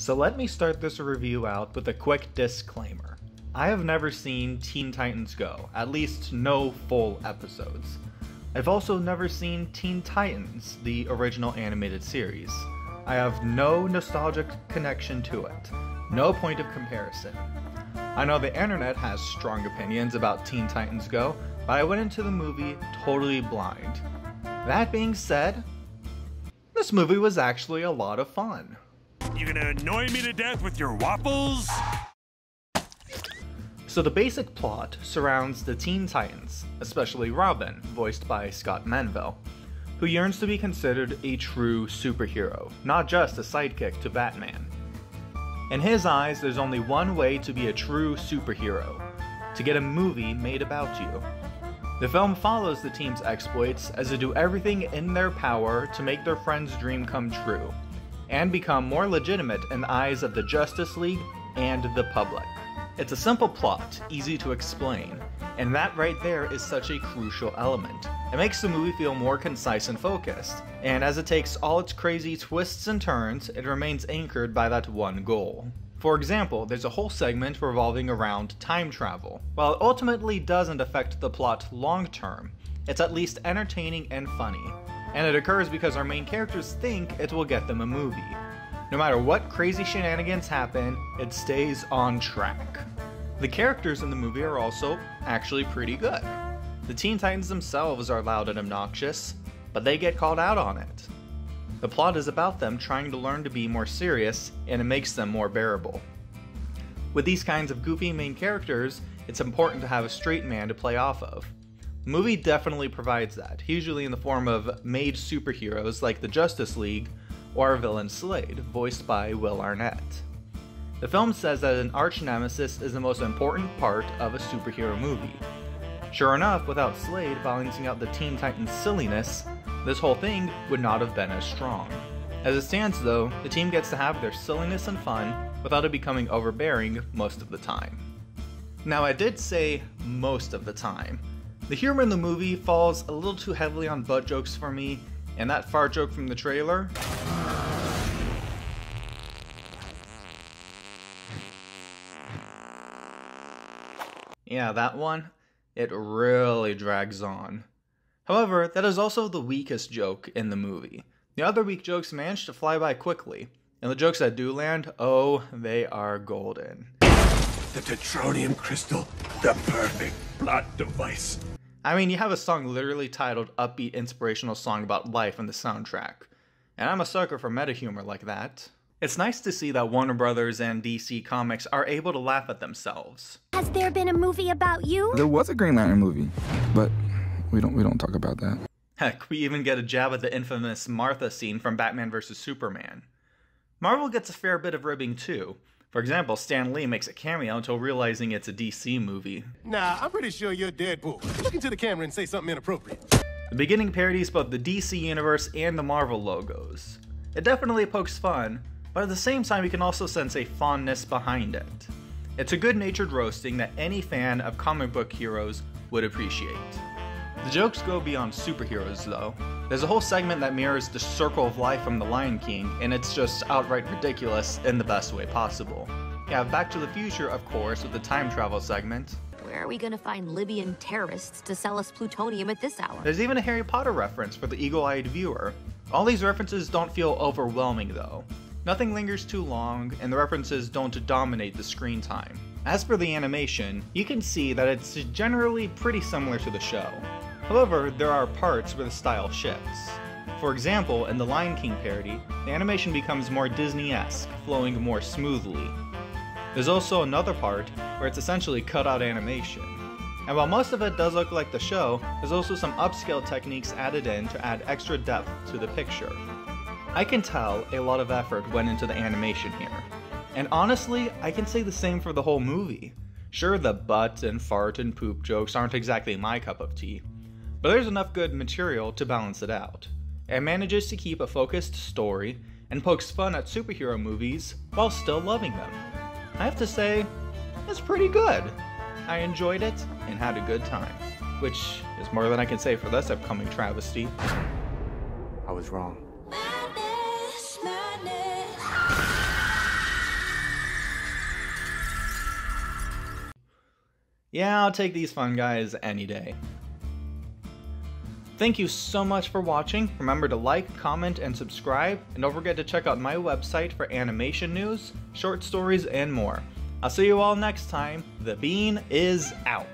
So let me start this review out with a quick disclaimer. I have never seen Teen Titans Go, at least no full episodes. I've also never seen Teen Titans, the original animated series. I have no nostalgic connection to it, no point of comparison. I know the internet has strong opinions about Teen Titans Go, but I went into the movie totally blind. That being said, this movie was actually a lot of fun. You gonna annoy me to death with your waffles? So the basic plot surrounds the Teen Titans, especially Robin, voiced by Scott Menville, who yearns to be considered a true superhero, not just a sidekick to Batman. In his eyes, there's only one way to be a true superhero to get a movie made about you. The film follows the team's exploits as they do everything in their power to make their friend's dream come true and become more legitimate in the eyes of the Justice League and the public. It's a simple plot, easy to explain, and that right there is such a crucial element. It makes the movie feel more concise and focused, and as it takes all its crazy twists and turns, it remains anchored by that one goal. For example, there's a whole segment revolving around time travel. While it ultimately doesn't affect the plot long term, it's at least entertaining and funny, and it occurs because our main characters think it will get them a movie. No matter what crazy shenanigans happen, it stays on track. The characters in the movie are also actually pretty good. The Teen Titans themselves are loud and obnoxious, but they get called out on it. The plot is about them trying to learn to be more serious, and it makes them more bearable. With these kinds of goofy main characters, it's important to have a straight man to play off of. Movie definitely provides that, usually in the form of made superheroes like the Justice League or villain Slade, voiced by Will Arnett. The film says that an arch nemesis is the most important part of a superhero movie. Sure enough, without Slade balancing out the Teen Titans' silliness, this whole thing would not have been as strong. As it stands, though, the team gets to have their silliness and fun without it becoming overbearing most of the time. Now, I did say most of the time. The humor in the movie falls a little too heavily on butt jokes for me, and that fart joke from the trailer. Yeah, that one, it really drags on. However, that is also the weakest joke in the movie. The other weak jokes manage to fly by quickly, and the jokes that do land, oh, they are golden. The Tetronium Crystal, the perfect plot device. I mean, you have a song literally titled Upbeat Inspirational Song About Life in the soundtrack. And I'm a sucker for meta humor like that. It's nice to see that Warner Brothers and DC Comics are able to laugh at themselves. Has there been a movie about you? There was a Green Lantern movie, but we don't we don't talk about that. Heck, we even get a jab at the infamous Martha scene from Batman vs Superman. Marvel gets a fair bit of ribbing too. For example, Stan Lee makes a cameo until realizing it's a DC movie. Nah, I'm pretty sure you're Deadpool. Look into the camera and say something inappropriate. The beginning parodies both the DC Universe and the Marvel logos. It definitely pokes fun, but at the same time you can also sense a fondness behind it. It's a good natured roasting that any fan of comic book heroes would appreciate. The jokes go beyond superheroes though. There's a whole segment that mirrors the circle of life from The Lion King, and it's just outright ridiculous in the best way possible. Yeah, Back to the Future, of course, with the time travel segment. Where are we gonna find Libyan terrorists to sell us plutonium at this hour? There's even a Harry Potter reference for the eagle eyed viewer. All these references don't feel overwhelming though. Nothing lingers too long, and the references don't dominate the screen time. As for the animation, you can see that it's generally pretty similar to the show. However, there are parts where the style shifts. For example, in the Lion King parody, the animation becomes more Disney-esque, flowing more smoothly. There's also another part where it's essentially cut out animation. And while most of it does look like the show, there's also some upscale techniques added in to add extra depth to the picture. I can tell a lot of effort went into the animation here. And honestly, I can say the same for the whole movie. Sure, the butt and fart and poop jokes aren't exactly my cup of tea, but there's enough good material to balance it out. and manages to keep a focused story and pokes fun at superhero movies while still loving them. I have to say, it's pretty good. I enjoyed it and had a good time, which is more than I can say for this upcoming travesty. I was wrong. Yeah, I'll take these fun guys any day. Thank you so much for watching. Remember to like, comment, and subscribe, and don't forget to check out my website for animation news, short stories, and more. I'll see you all next time. The Bean is out.